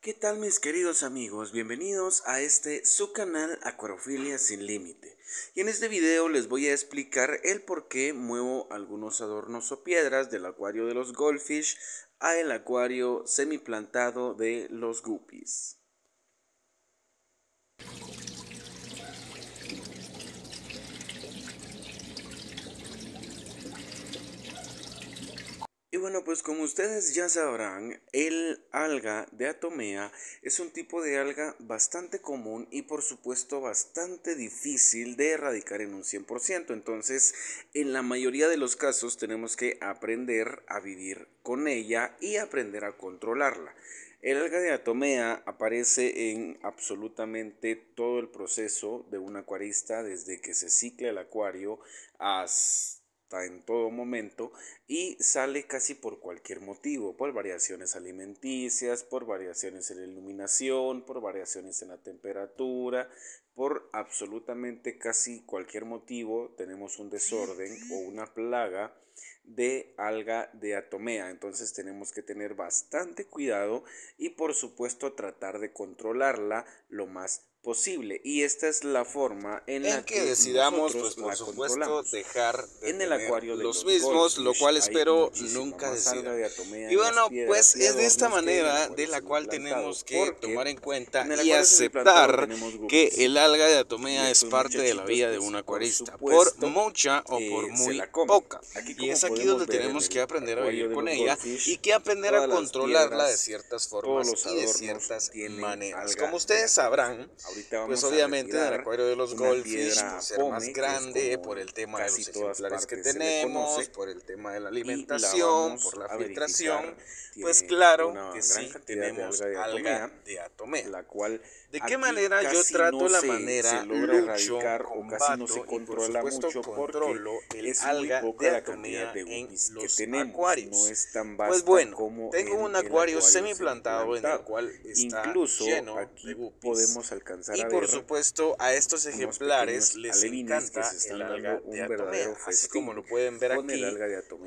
¿Qué tal mis queridos amigos? Bienvenidos a este su canal Acuarofilia sin límite. Y en este video les voy a explicar el por qué muevo algunos adornos o piedras del acuario de los goldfish a el acuario semiplantado de los guppies. Y bueno, pues como ustedes ya sabrán, el alga de atomea es un tipo de alga bastante común y por supuesto bastante difícil de erradicar en un 100%. Entonces, en la mayoría de los casos tenemos que aprender a vivir con ella y aprender a controlarla. El alga de atomea aparece en absolutamente todo el proceso de un acuarista desde que se cicla el acuario hasta está en todo momento y sale casi por cualquier motivo, por variaciones alimenticias, por variaciones en la iluminación, por variaciones en la temperatura, por absolutamente casi cualquier motivo tenemos un desorden o una plaga de alga de atomea. Entonces tenemos que tener bastante cuidado y por supuesto tratar de controlarla lo más posible y esta es la forma en, la que, decidamos pues por supuesto dejar en el acuario de los, mismos lo cual espero nunca decida. y bueno pues es de esta manera de la cual tenemos que tomar en cuenta y aceptar que el alga de atomea es parte de la vida de un acuarista por mucha o por eh, muy poca. Y es aquí donde tenemos que aprender a vivir con ella y que aprender a controlarla de ciertas formas y de ciertas maneras. como ustedes sabrán pues obviamente en el acuario de los goldfish por ser más grande, por el tema de los ejemplares que tenemos, por el tema de la alimentación, por la filtración, pues claro que sí tenemos alga de atomea. La cual ¿De qué manera yo trato la manera, lucho, o casi no se controla mucho controlo el alga de atomea en los tenemos, acuarios? No es tan pues bueno, tengo un acuario semiplantado en el cual está Incluso lleno aquí de guppies. podemos alcanzar y por supuesto a estos ejemplares les encanta el alga de atomea, así como lo pueden ver aquí,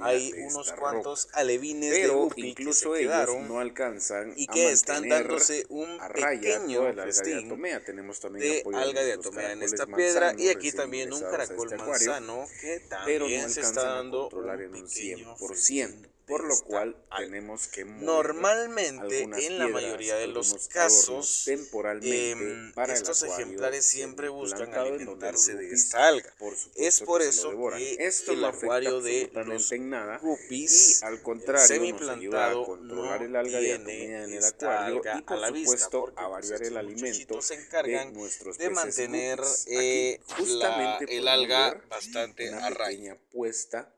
hay unos cuantos alevines de guppies incluso que se quedaron no alcanzan y que están dándose un pequeño de atomea. Tenemos también de alga de atomea en esta piedra y aquí también un caracol este manzano que también se está dando un pequeño 100% por lo cual tenemos que normalmente en la mayoría de los casos temporalmente em, estos ejemplares siempre buscan alimentarse de esta alga es por eso que Esto el acuario de los nada, guppies al contrario semiplantado controlar el alga de en el acuario y por supuesto a variar pues, el alimento se encargan de, nuestros de mantener eh, justamente el alga bastante a puesta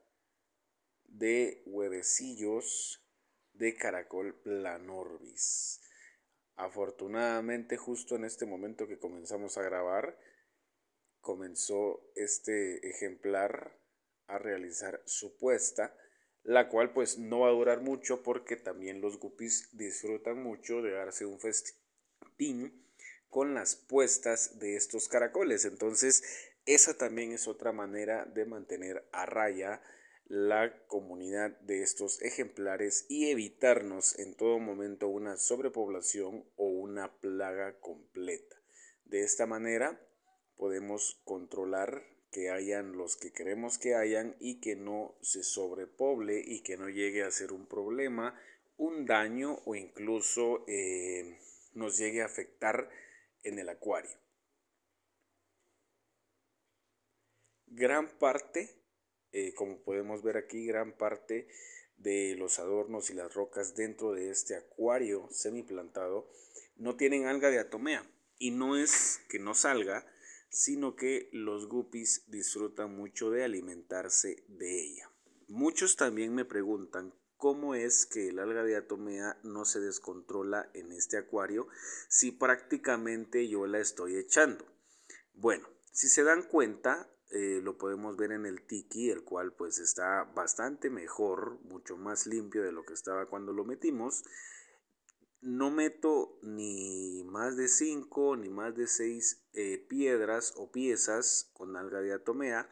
de huevecillos de caracol planorbis. Afortunadamente, justo en este momento que comenzamos a grabar, comenzó este ejemplar a realizar su puesta, la cual pues no va a durar mucho porque también los guppies disfrutan mucho de darse un festín con las puestas de estos caracoles. Entonces, esa también es otra manera de mantener a raya la comunidad de estos ejemplares y evitarnos en todo momento una sobrepoblación o una plaga completa. De esta manera podemos controlar que hayan los que queremos que hayan y que no se sobrepoble y que no llegue a ser un problema, un daño o incluso eh, nos llegue a afectar en el acuario. Gran parte eh, como podemos ver aquí, gran parte de los adornos y las rocas dentro de este acuario semiplantado no tienen alga de atomea. Y no es que no salga, sino que los guppies disfrutan mucho de alimentarse de ella. Muchos también me preguntan cómo es que el alga de atomea no se descontrola en este acuario si prácticamente yo la estoy echando. Bueno, si se dan cuenta, eh, lo podemos ver en el tiki, el cual pues está bastante mejor, mucho más limpio de lo que estaba cuando lo metimos. No meto ni más de 5 ni más de 6 eh, piedras o piezas con alga de atomea,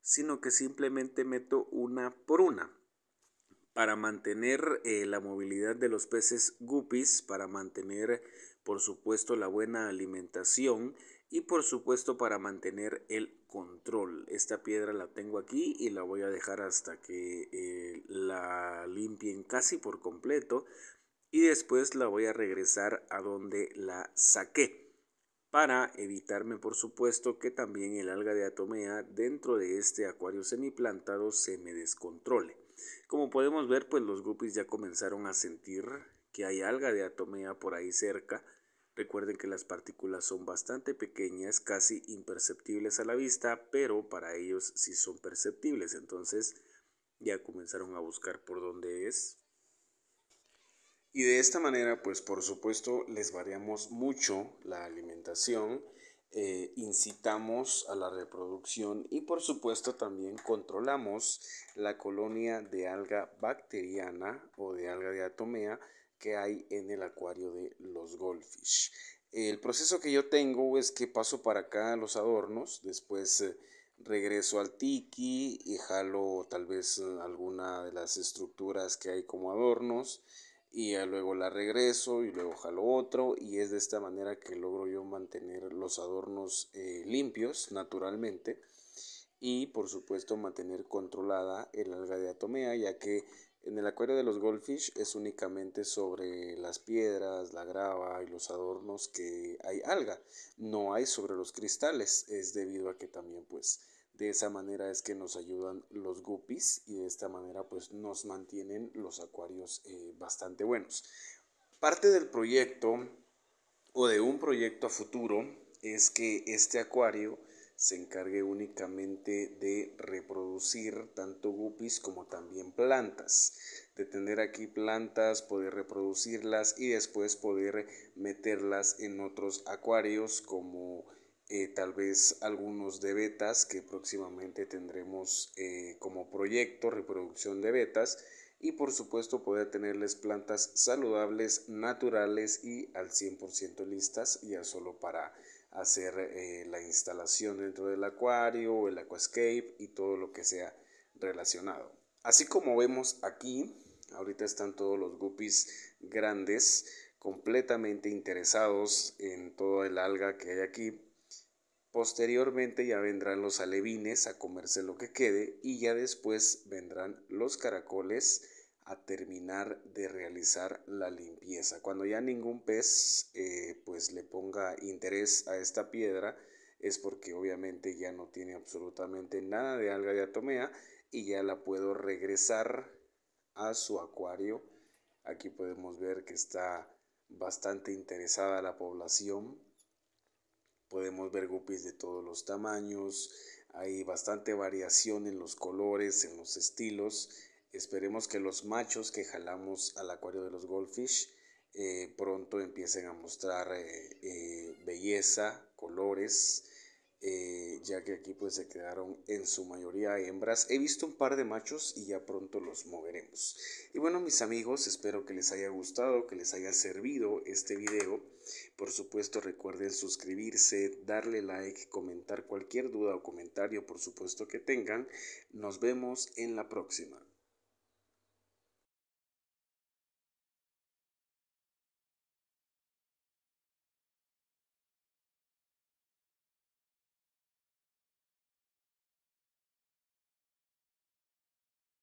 sino que simplemente meto una por una para mantener eh, la movilidad de los peces guppies, para mantener por supuesto la buena alimentación y por supuesto para mantener el control. Esta piedra la tengo aquí y la voy a dejar hasta que eh, la limpien casi por completo y después la voy a regresar a donde la saqué para evitarme por supuesto que también el alga de atomea dentro de este acuario semiplantado se me descontrole. Como podemos ver pues los guppies ya comenzaron a sentir que hay alga de atomea por ahí cerca Recuerden que las partículas son bastante pequeñas, casi imperceptibles a la vista, pero para ellos sí son perceptibles. Entonces ya comenzaron a buscar por dónde es. Y de esta manera, pues por supuesto, les variamos mucho la alimentación, eh, incitamos a la reproducción y por supuesto también controlamos la colonia de alga bacteriana o de alga diatomea que hay en el acuario de los goldfish. El proceso que yo tengo es que paso para acá los adornos, después eh, regreso al tiki y jalo tal vez eh, alguna de las estructuras que hay como adornos y luego la regreso y luego jalo otro y es de esta manera que logro yo mantener los adornos eh, limpios naturalmente y por supuesto mantener controlada el alga de atomea ya que en el acuario de los goldfish es únicamente sobre las piedras, la grava y los adornos que hay alga. No hay sobre los cristales. Es debido a que también pues de esa manera es que nos ayudan los guppies y de esta manera pues nos mantienen los acuarios eh, bastante buenos. Parte del proyecto o de un proyecto a futuro es que este acuario se encargue únicamente de reproducir tanto guppies como también plantas. De tener aquí plantas, poder reproducirlas y después poder meterlas en otros acuarios como eh, tal vez algunos de betas que próximamente tendremos eh, como proyecto reproducción de betas y por supuesto poder tenerles plantas saludables, naturales y al 100% listas ya solo para hacer eh, la instalación dentro del acuario, el aquascape y todo lo que sea relacionado. Así como vemos aquí, ahorita están todos los guppies grandes completamente interesados en todo el alga que hay aquí. Posteriormente ya vendrán los alevines a comerse lo que quede y ya después vendrán los caracoles a terminar de realizar la limpieza. Cuando ya ningún pez eh, pues le ponga interés a esta piedra es porque obviamente ya no tiene absolutamente nada de alga de atomea y ya la puedo regresar a su acuario. Aquí podemos ver que está bastante interesada la población. Podemos ver guppies de todos los tamaños. Hay bastante variación en los colores, en los estilos Esperemos que los machos que jalamos al acuario de los goldfish eh, pronto empiecen a mostrar eh, eh, belleza, colores, ya que aquí pues se quedaron en su mayoría hembras. He visto un par de machos y ya pronto los moveremos. Y bueno mis amigos, espero que les haya gustado, que les haya servido este video. Por supuesto recuerden suscribirse, darle like, comentar cualquier duda o comentario por supuesto que tengan. Nos vemos en la próxima.